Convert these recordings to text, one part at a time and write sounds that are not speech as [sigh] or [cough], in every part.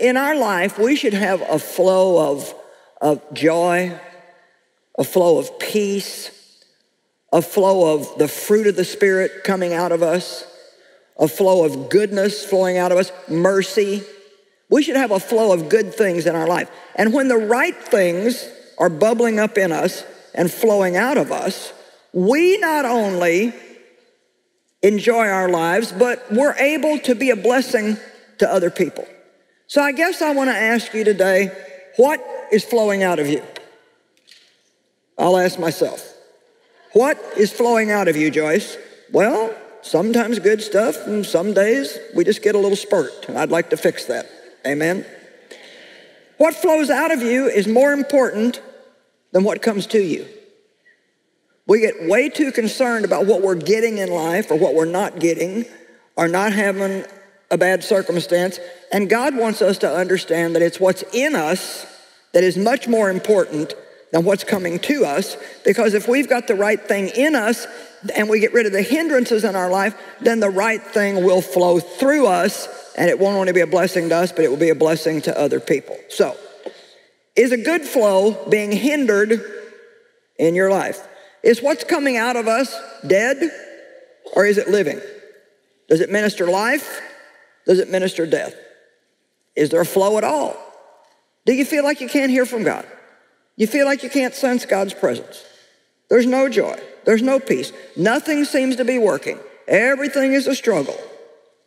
In our life, we should have a flow of, of joy, a flow of peace, a flow of the fruit of the Spirit coming out of us, a flow of goodness flowing out of us, mercy. We should have a flow of good things in our life. And when the right things are bubbling up in us and flowing out of us, we not only enjoy our lives, but we're able to be a blessing to other people. So I guess I want to ask you today what is flowing out of you? I'll ask myself. What is flowing out of you, Joyce? Well, sometimes good stuff, and some days we just get a little spurt, and I'd like to fix that. Amen? What flows out of you is more important than what comes to you. We get way too concerned about what we're getting in life or what we're not getting or not having a bad circumstance. And God wants us to understand that it's what's in us that is much more important than what's coming to us. Because if we've got the right thing in us and we get rid of the hindrances in our life, then the right thing will flow through us and it won't only be a blessing to us, but it will be a blessing to other people. So, is a good flow being hindered in your life? Is what's coming out of us dead or is it living? Does it minister life? Does it minister death? Is there a flow at all? Do you feel like you can't hear from God? You feel like you can't sense God's presence? There's no joy. There's no peace. Nothing seems to be working. Everything is a struggle.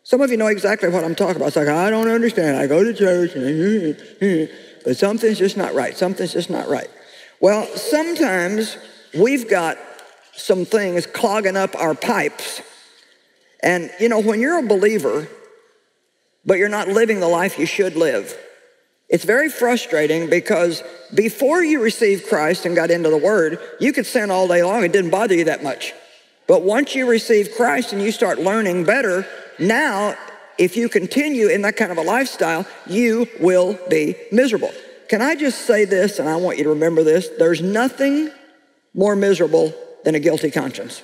Some of you know exactly what I'm talking about. It's like, I don't understand. I go to church, [laughs] but something's just not right. Something's just not right. Well, sometimes we've got some things clogging up our pipes. And, you know, when you're a believer, but you're not living the life you should live, it's very frustrating because before you received Christ and got into the Word, you could sin all day long. It didn't bother you that much. But once you receive Christ and you start learning better, now, if you continue in that kind of a lifestyle, you will be miserable. Can I just say this, and I want you to remember this? There's nothing more miserable than a guilty conscience.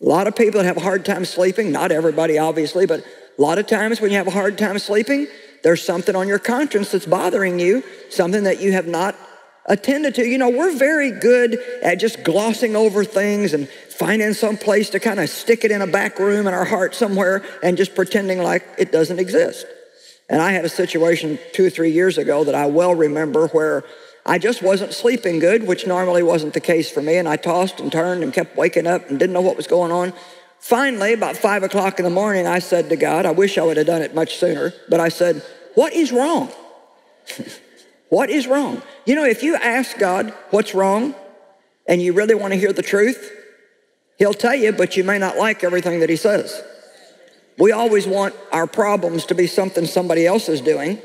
A lot of people that have a hard time sleeping, not everybody obviously, but a lot of times when you have a hard time sleeping, there's something on your conscience that's bothering you, something that you have not attended to. You know, we're very good at just glossing over things and finding some place to kind of stick it in a back room in our heart somewhere and just pretending like it doesn't exist. And I had a situation two or three years ago that I well remember where I just wasn't sleeping good, which normally wasn't the case for me. And I tossed and turned and kept waking up and didn't know what was going on. Finally, about five o'clock in the morning, I said to God, I wish I would have done it much sooner, but I said, What is wrong? [laughs] what is wrong? You know, if you ask God what's wrong and you really want to hear the truth, He'll tell you, but you may not like everything that He says. We always want our problems to be something somebody else is doing.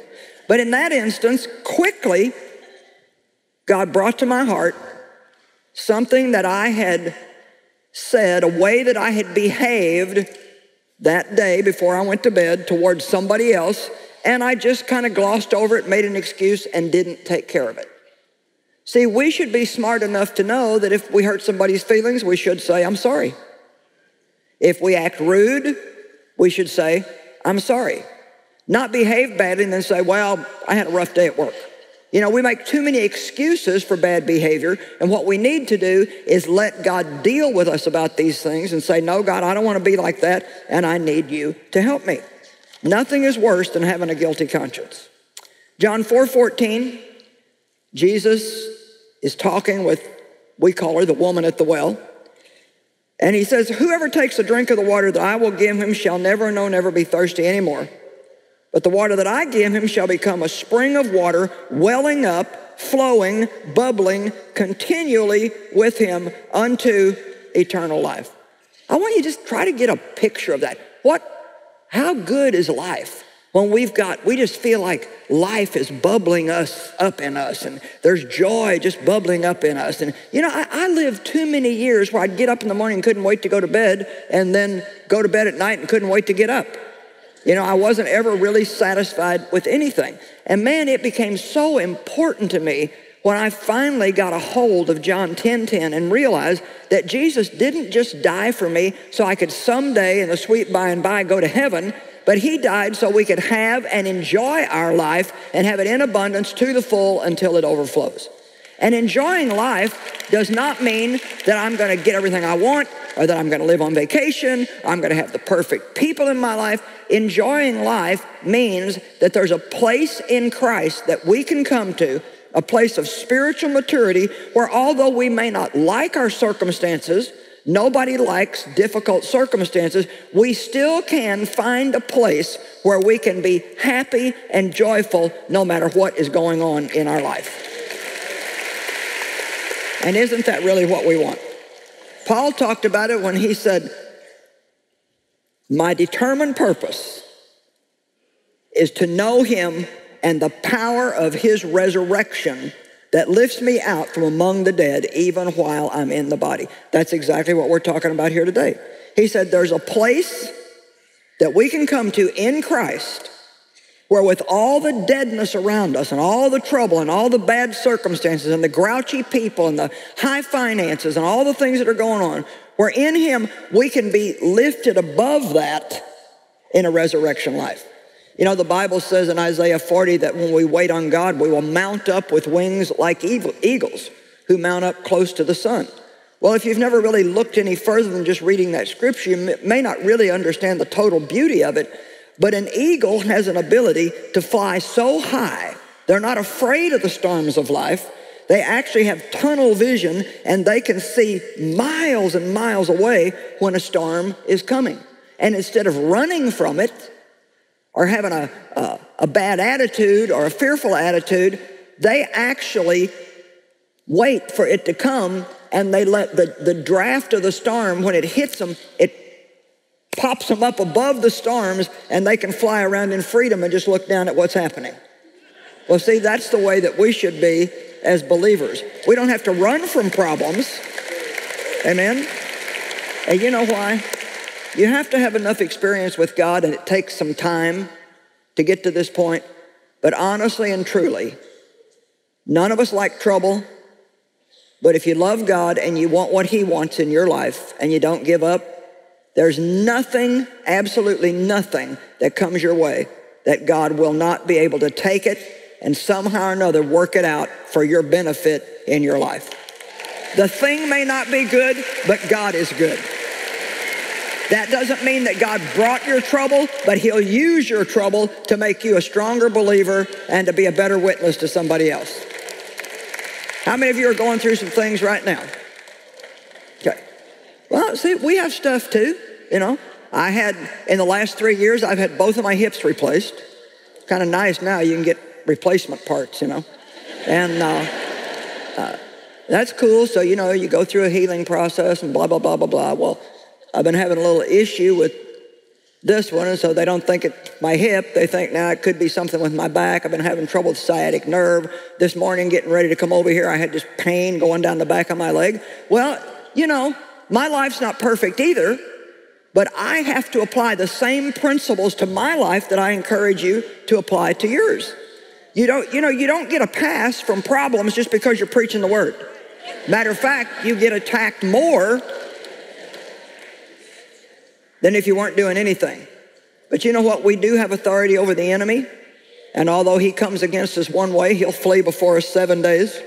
But in that instance, quickly, God brought to my heart something that I had said, a way that I had behaved that day before I went to bed towards somebody else, and I just kind of glossed over it, made an excuse, and didn't take care of it. See, we should be smart enough to know that if we hurt somebody's feelings, we should say, I'm sorry. If we act rude, we should say, I'm sorry. Not behave badly and then say, Well, I had a rough day at work. You know, we make too many excuses for bad behavior, and what we need to do is let God deal with us about these things and say, No, God, I don't want to be like that, and I need you to help me. Nothing is worse than having a guilty conscience. John 4 14, Jesus is talking with, we call her the woman at the well. And he says, Whoever takes a drink of the water that I will give him shall never, no, never be thirsty anymore. But the water that I give him shall become a spring of water welling up, flowing, bubbling continually with him unto eternal life. I want you to just try to get a picture of that. What, how good is life? When we've got, we just feel like life is bubbling us up in us and there's joy just bubbling up in us. And you know, I, I lived too many years where I'd get up in the morning and couldn't wait to go to bed and then go to bed at night and couldn't wait to get up. You know, I wasn't ever really satisfied with anything. And man, it became so important to me when I finally got a hold of John 10 10 and realized that Jesus didn't just die for me so I could someday in the sweet by and by go to heaven, but he died so we could have and enjoy our life and have it in abundance to the full until it overflows. And enjoying life does not mean that I'm going to get everything I want or that I'm going to live on vacation, I'm going to have the perfect people in my life. Enjoying life means that there's a place in Christ that we can come to, a place of spiritual maturity where although we may not like our circumstances, nobody likes difficult circumstances, we still can find a place where we can be happy and joyful no matter what is going on in our life. And isn't that really what we want? Paul talked about it when he said, My determined purpose is to know him and the power of his resurrection that lifts me out from among the dead even while I'm in the body. That's exactly what we're talking about here today. He said, There's a place that we can come to in Christ where with all the deadness around us and all the trouble and all the bad circumstances and the grouchy people and the high finances and all the things that are going on, where in Him we can be lifted above that in a resurrection life. You know, the Bible says in Isaiah 40 that when we wait on God, we will mount up with wings like eagles who mount up close to the sun. Well, if you've never really looked any further than just reading that scripture, you may not really understand the total beauty of it. But an eagle has an ability to fly so high, they're not afraid of the storms of life. They actually have tunnel vision and they can see miles and miles away when a storm is coming. And instead of running from it or having a, a, a bad attitude or a fearful attitude, they actually wait for it to come and they let the, the draft of the storm, when it hits them, it pops them up above the storms and they can fly around in freedom and just look down at what's happening. Well, see, that's the way that we should be as believers. We don't have to run from problems. Amen? And you know why? You have to have enough experience with God and it takes some time to get to this point. But honestly and truly, none of us like trouble. But if you love God and you want what He wants in your life and you don't give up, there's nothing, absolutely nothing that comes your way that God will not be able to take it and somehow or another work it out for your benefit in your life. The thing may not be good, but God is good. That doesn't mean that God brought your trouble, but He'll use your trouble to make you a stronger believer and to be a better witness to somebody else. How many of you are going through some things right now? Well, see, we have stuff too. You know, I had, in the last three years, I've had both of my hips replaced. Kind of nice now, you can get replacement parts, you know. And uh, uh, that's cool. So, you know, you go through a healing process and blah, blah, blah, blah, blah. Well, I've been having a little issue with this one, and so they don't think it's my hip. They think now it could be something with my back. I've been having trouble with sciatic nerve. This morning, getting ready to come over here, I had this pain going down the back of my leg. Well, you know, my life's not perfect either. But I have to apply the same principles to my life that I encourage you to apply to yours. You don't, you know, you don't get a pass from problems just because you're preaching the word. Matter of fact, you get attacked more than if you weren't doing anything. But you know what? We do have authority over the enemy. And although he comes against us one way, he'll flee before us seven days.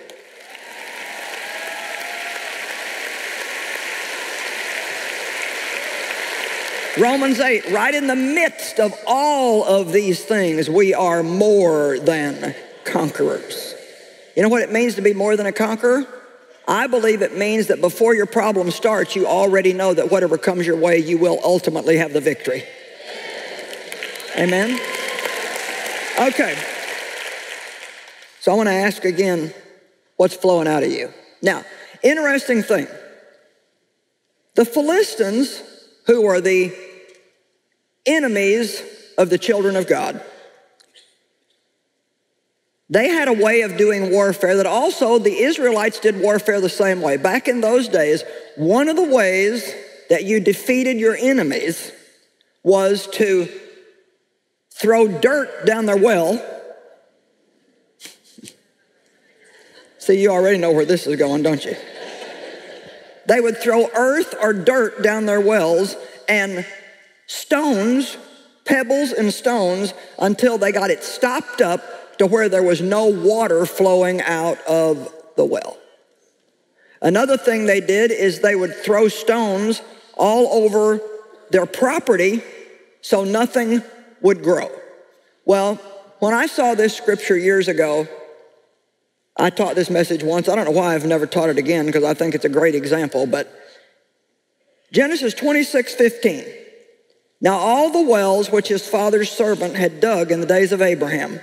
Romans 8, right in the midst of all of these things, we are more than conquerors. You know what it means to be more than a conqueror? I believe it means that before your problem starts, you already know that whatever comes your way, you will ultimately have the victory. Amen? Okay. So I want to ask again what's flowing out of you? Now, interesting thing. The Philistines who are the enemies of the children of God. They had a way of doing warfare that also the Israelites did warfare the same way. Back in those days, one of the ways that you defeated your enemies was to throw dirt down their well. See, you already know where this is going, don't you? They would throw earth or dirt down their wells, and stones pebbles and stones until they got it stopped up to where there was no water flowing out of the well. Another thing they did is they would throw stones all over their property so nothing would grow. Well, when I saw this scripture years ago, I taught this message once. I don't know why I've never taught it again because I think it's a great example, but Genesis 26, 15. Now all the wells which his father's servant had dug in the days of Abraham,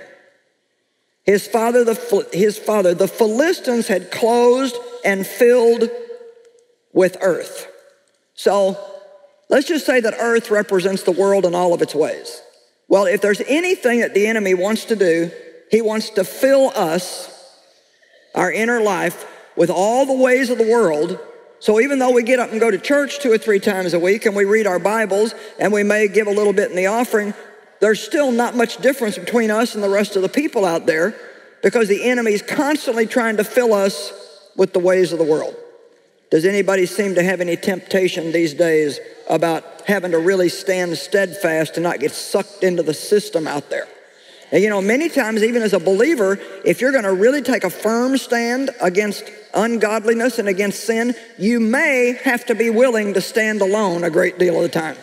his father, the, his father, the Philistines had closed and filled with earth. So let's just say that earth represents the world in all of its ways. Well, if there's anything that the enemy wants to do, he wants to fill us, our inner life, with all the ways of the world. So even though we get up and go to church two or three times a week and we read our Bibles and we may give a little bit in the offering, there's still not much difference between us and the rest of the people out there because the enemy is constantly trying to fill us with the ways of the world. Does anybody seem to have any temptation these days about having to really stand steadfast and not get sucked into the system out there? And you know, many times, even as a believer, if you're going to really take a firm stand against ungodliness and against sin, you may have to be willing to stand alone a great deal of the time.